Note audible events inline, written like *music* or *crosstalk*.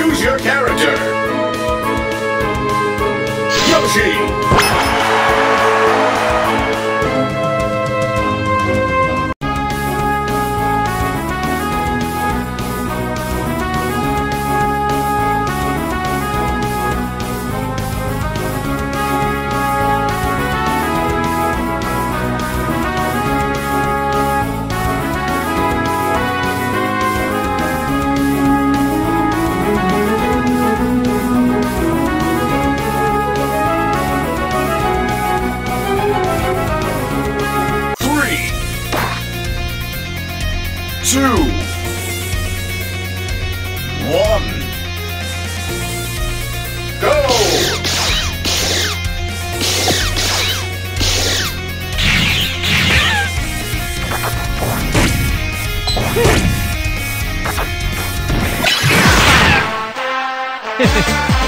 Choose your character. Yoshi. Two, one, go! *laughs*